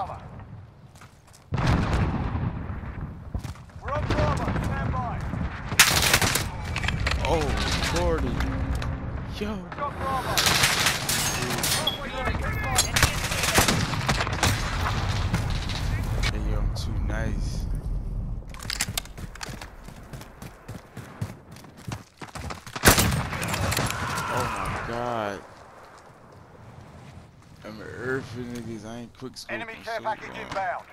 cover. We're on Bravo. Stand by. Oh, Lordy. Yo. Hey, yo, I'm too nice. Oh my god. Earthing niggas. I ain't quick scoping Enemy care package inbound.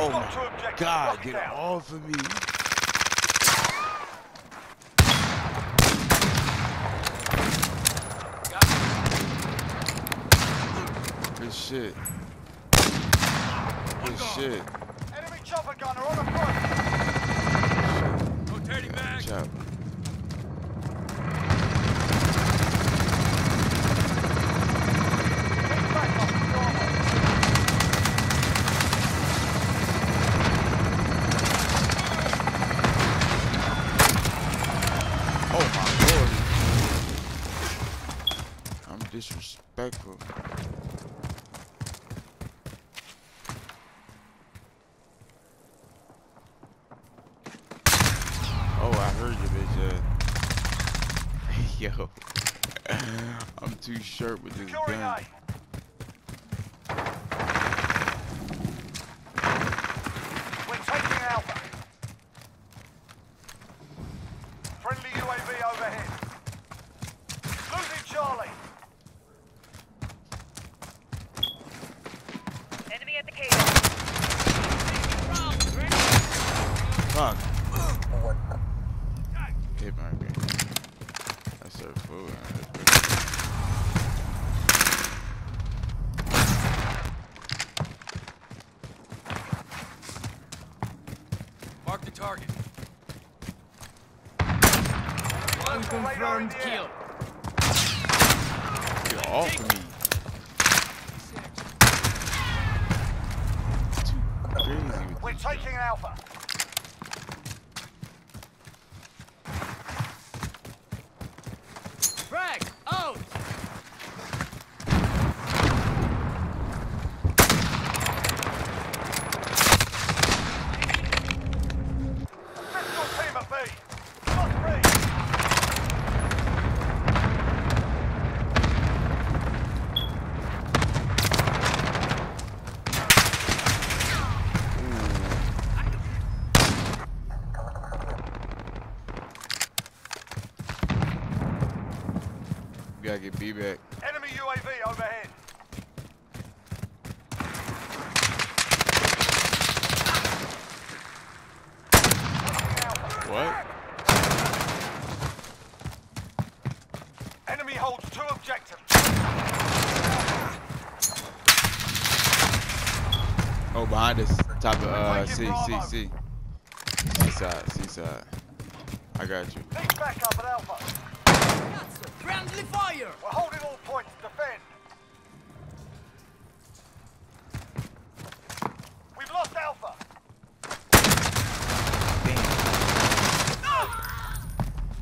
Oh my god, get down. off of me. Good shit. Good shit. Enemy chopper gunner on the Bravo. Oh my lord. I'm disrespectful. Oh, I heard you, bitch. ass. Yo. I'm too sharp with this Securing gun. A. We're taking Alpha. Friendly UAV overhead. Losing Charlie. Enemy at the cave. Fuck. Hit my gun. That's our food. Mark the target. One confirmed kill. Get off of me. Too crazy with We're this taking Alpha. Gotta get B back. Enemy UAV overhead. What? Enemy holds two objectives. Oh, behind us. Top of uh, C, C, C. C side, C side. I got you. Need backup at Alpha. Friendly fire! We're holding all points. To defend. We've lost Alpha. Damn.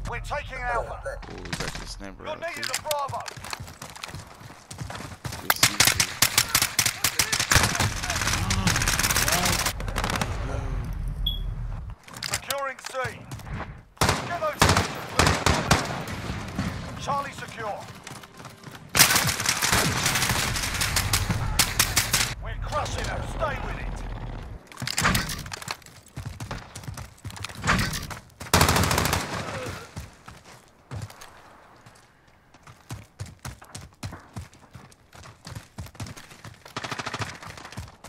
We're taking Alpha. Oh, we got the sniper You're needed too. Bravo. Good C, C. Securing C. Get those positions, please. Charlie secure. We're crushing them. Stay with it.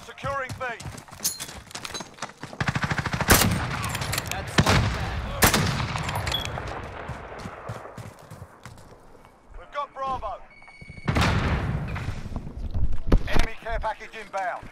Securing B. That's not bad. We've got Bravo. Enemy care package inbound.